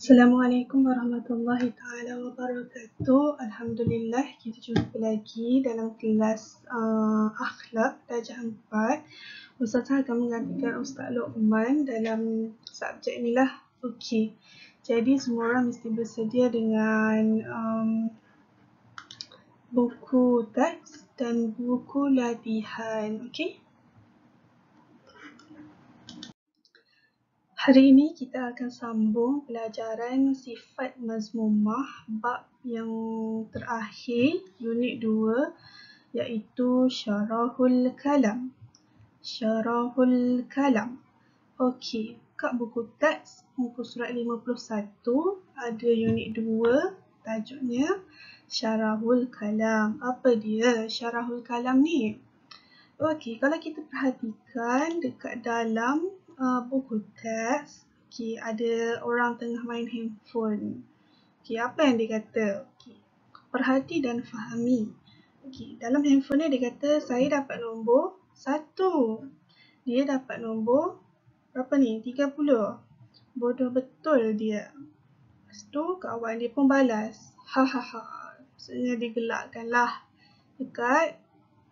Assalamualaikum warahmatullahi taala wabarakatuh. Alhamdulillah kita jumpa lagi dalam kelas uh, akhlak darjah 4. Ustazah akan menggantikan Ustaz Luqman dalam subjek inilah. Okey. Jadi semua orang mesti bersedia dengan um, buku teks dan buku latihan. Okey. Hari ini kita akan sambung pelajaran sifat mazmumah bab yang terakhir unit 2 iaitu syarahul kalam. Syarahul kalam. Okey, kat buku teks muka surat 51 ada unit 2 tajuknya syarahul kalam. Apa dia syarahul kalam ni? Okey, kalau kita perhatikan dekat dalam uh, buku teks, okay, ada orang tengah main handphone. Okay, apa yang dia kata? Okay, perhati dan fahami. Okay, dalam handphone dia kata saya dapat nombor satu. Dia dapat nombor berapa ni? 30. Bodoh betul dia. Lepas tu kawan dia pun balas. Ha ha ha. Maksudnya digelakkan lah dekat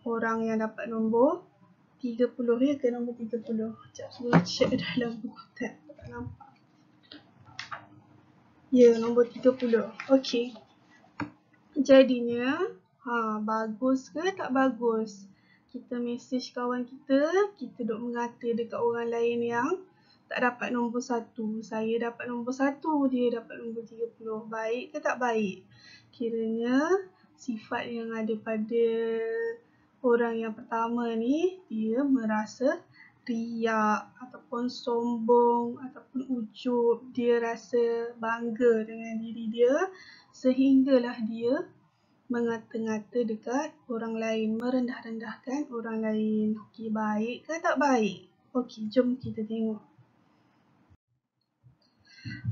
orang yang dapat nombor 30 ya ke nombor 30. Sekejap saya check dalam buku tab. Tak nampak. Ya, nombor 30. Okey. Jadinya, ha, bagus ke tak bagus? Kita mesej kawan kita, kita duk mengata dekat orang lain yang tak dapat nombor satu. Saya dapat nombor satu, dia dapat nombor 30. Baik ke tak baik? Kiranya sifat yang ada pada orang yang pertama ni dia merasa riak ataupun sombong ataupun ujub. Dia rasa bangga dengan diri dia sehinggalah dia mengata-ngata dekat orang lain merendah-rendahkan orang lain. Okey baik ke tak baik? Okey jom kita tengok.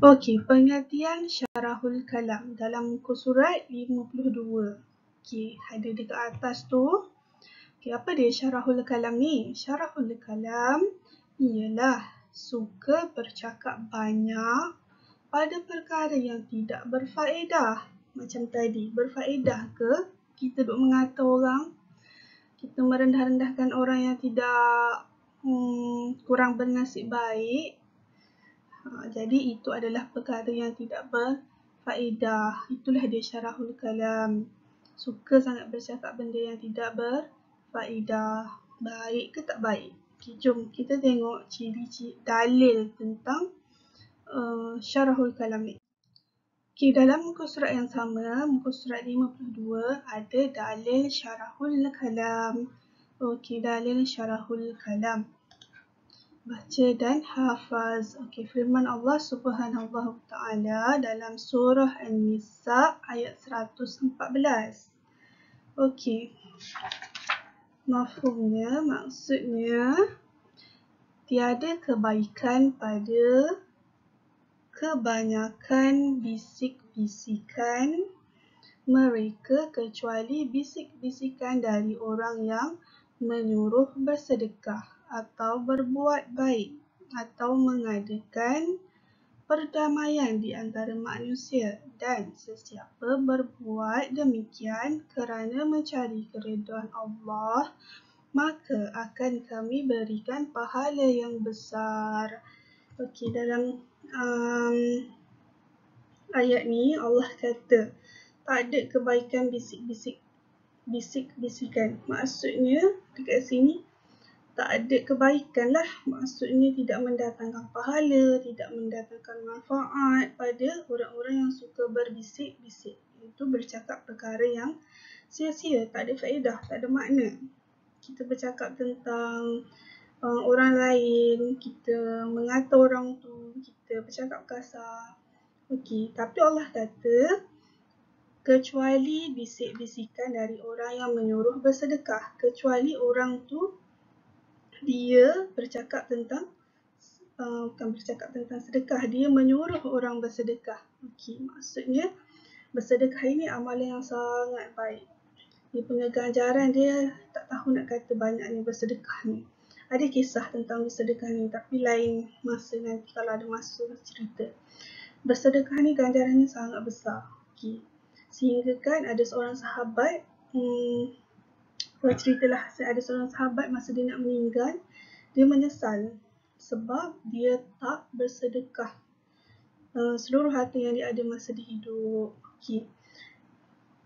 Okey pengertian syarahul kalam. Dalam muka surat 52 okey ada dekat atas tu Okay, apa dia syarahul kalam ni? Syarahul kalam ialah suka bercakap banyak pada perkara yang tidak berfaedah. Macam tadi, berfaedah ke kita duk mengata orang? Kita merendah-rendahkan orang yang tidak hmm, kurang bernasib baik. Ha, jadi itu adalah perkara yang tidak berfaedah. Itulah dia syarahul kalam. Suka sangat bercakap benda yang tidak berfaedah faedah baik ke tak baik. Okay, jom kita tengok ciri-ciri dalil tentang uh, syarahul kalam ni. Okay, dalam muka surat yang sama, muka surat 52 ada dalil syarahul kalam. Okey, dalil syarahul kalam. Baca dan hafaz. Okey, firman Allah Subhanahu Wa Taala dalam surah An-Nisa ayat 114. Okey mafhumnya maksudnya tiada kebaikan pada kebanyakan bisik-bisikan mereka kecuali bisik-bisikan dari orang yang menyuruh bersedekah atau berbuat baik atau mengadakan perdamaian di antara manusia dan sesiapa berbuat demikian kerana mencari keridhaan Allah maka akan kami berikan pahala yang besar. Okey dalam um, ayat ni Allah kata tak ada kebaikan bisik-bisik bisik-bisikan. Maksudnya dekat sini tak ada kebaikan lah. Maksudnya tidak mendatangkan pahala, tidak mendatangkan manfaat pada orang-orang yang suka berbisik-bisik. Itu bercakap perkara yang sia-sia, tak ada faedah, tak ada makna. Kita bercakap tentang uh, orang lain, kita mengata orang tu, kita bercakap kasar. Okey, tapi Allah kata kecuali bisik-bisikan dari orang yang menyuruh bersedekah. Kecuali orang tu dia bercakap tentang uh, bukan bercakap tentang sedekah dia menyuruh orang bersedekah okey maksudnya bersedekah ini amalan yang sangat baik dia punya ganjaran dia tak tahu nak kata banyak ni bersedekah ni ada kisah tentang bersedekah ni tapi lain masa nanti kalau ada masa cerita bersedekah ni ganjarannya sangat besar. Okay. Sehingga kan ada seorang sahabat, hmm, ceritalah ada seorang sahabat masa dia nak meninggal, dia menyesal sebab dia tak bersedekah uh, seluruh harta yang dia ada masa dia hidup. Okay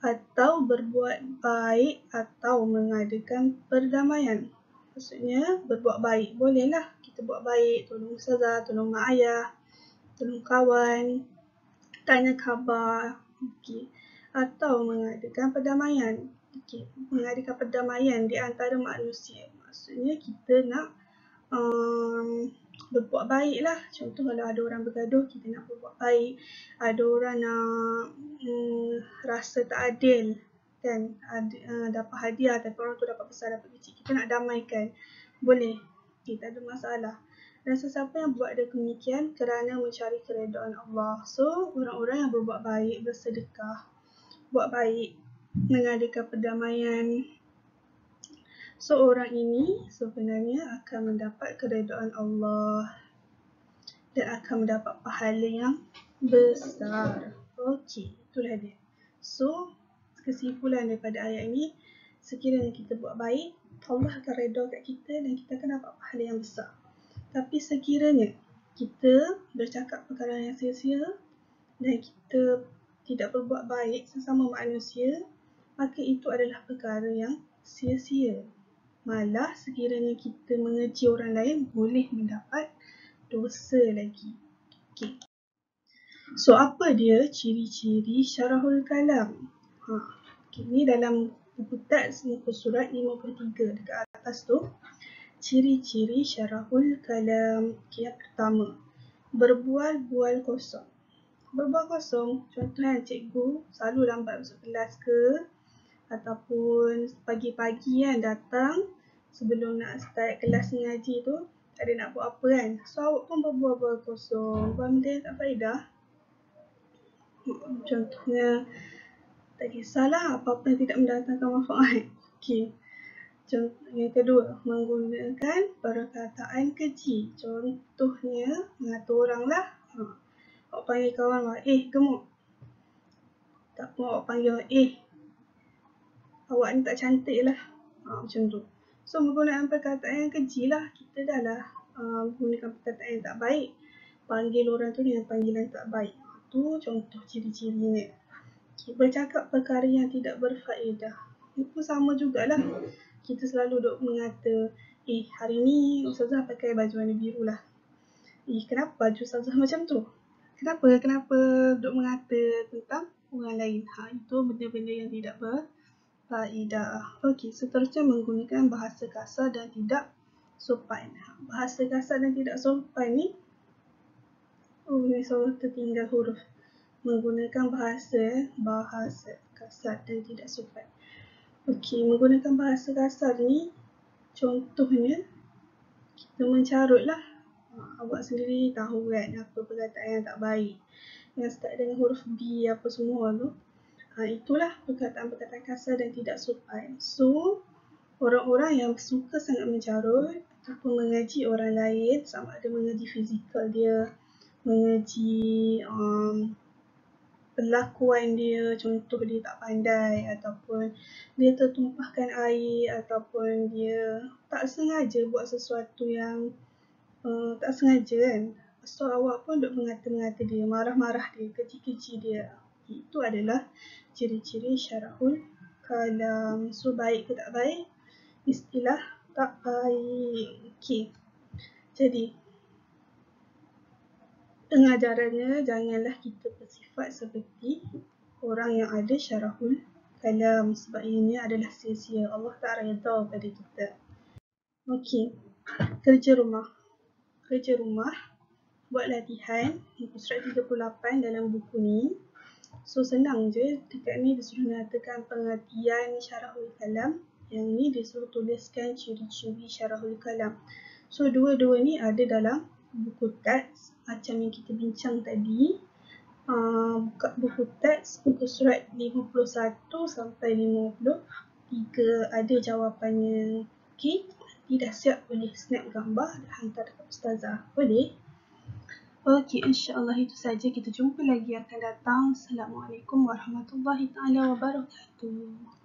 atau berbuat baik atau mengadakan perdamaian. Maksudnya berbuat baik. Bolehlah kita buat baik, tolong ustazah, tolong mak ayah, tolong kawan, tanya khabar. Okay. Atau mengadakan perdamaian. Okay. Mengadakan perdamaian di antara manusia. Maksudnya kita nak um, berbuat baik lah. Contoh kalau ada orang bergaduh, kita nak berbuat baik. Ada orang nak hmm, rasa tak adil kan ada, uh, dapat hadiah tapi orang tu dapat besar dapat kecil kita nak damaikan boleh kita ada masalah dan sesiapa yang buat demikian kerana mencari keredaan Allah so orang-orang yang berbuat baik bersedekah buat baik mengadakan perdamaian seorang ini sebenarnya akan mendapat keredaan Allah dan akan mendapat pahala yang besar. Okey, itulah dia. So, kesimpulan daripada ayat ini, sekiranya kita buat baik, Allah akan redha kat kita dan kita akan dapat pahala yang besar. Tapi sekiranya kita bercakap perkara yang sia-sia dan kita tidak berbuat baik sesama manusia, maka itu adalah perkara yang sia-sia. Malah sekiranya kita mengeji orang lain boleh mendapat dosa lagi. Okay. So apa dia ciri-ciri syarahul kalam? Ha. Okay, ni dalam buku teks muka surat 53 dekat atas tu. Ciri-ciri syarahul kalam. Okay, yang pertama. Berbual-bual kosong. Berbual kosong, contohnya cikgu selalu lambat masuk kelas ke ataupun pagi-pagi kan datang sebelum nak start kelas mengaji tu tak ada nak buat apa kan so awak pun berbual-bual kosong buat benda yang tak faedah contohnya tak kisahlah apa-apa yang tidak mendatangkan manfaat okay. Contoh yang kedua, menggunakan perkataan keji. Contohnya, mengatur orang lah. Ha. Awak panggil kawan awak, eh gemuk. Tak pun awak panggil eh awak ni tak cantik lah. Ha, macam tu. So menggunakan perkataan yang keji lah. Kita dah lah uh, menggunakan perkataan yang tak baik. Panggil orang tu dengan panggilan tak baik. Tu contoh ciri-cirinya. Bercakap perkara yang tidak berfaedah. Itu sama jugalah. Kita selalu duk mengata, eh hari ni Ustazah pakai baju warna biru lah. Eh kenapa baju Ustazah macam tu? Kenapa? Kenapa duk mengata tentang orang lain? Ha, itu benda-benda yang tidak berfaedah faedah. Okey, seterusnya menggunakan bahasa kasar dan tidak sopan. Bahasa kasar dan tidak sopan ni Oh, ni so tertinggal huruf. Menggunakan bahasa bahasa kasar dan tidak sopan. Okey, menggunakan bahasa kasar ni contohnya kita mencarut lah. Ha, awak sendiri tahu kan apa perkataan yang tak baik. Yang start dengan huruf B apa semua tu. Ha, itulah perkataan-perkataan kasar dan tidak sopan. So, orang-orang yang suka sangat mencarut ataupun mengaji orang lain sama ada mengaji fizikal dia, mengaji um, perlakuan dia, contoh dia tak pandai ataupun dia tertumpahkan air ataupun dia tak sengaja buat sesuatu yang uh, tak sengaja kan. So awak pun duk mengata-ngata dia, marah-marah dia, keji-keji dia. Itu adalah ciri-ciri syarahul kalam. So baik ke tak baik? Istilah tak baik. Okey. Jadi pengajarannya janganlah kita bersifat seperti orang yang ada syarahul kalam sebab ini adalah sia-sia. Allah tak redha pada kita. Okey. Kerja rumah. Kerja rumah buat latihan muka surat 38 dalam buku ni So senang je dekat ni dia suruh nyatakan pengertian syarahul kalam. Yang ni dia suruh tuliskan ciri-ciri syarahul kalam. So dua-dua ni ada dalam buku teks macam yang kita bincang tadi. Uh, buka buku teks buku surat 51 sampai 53 ada jawapannya. Okay, nanti dah siap boleh snap gambar dan hantar dekat ustazah. Boleh? Okey, insyaAllah itu saja. Kita jumpa lagi akan datang. Assalamualaikum warahmatullahi taala wabarakatuh.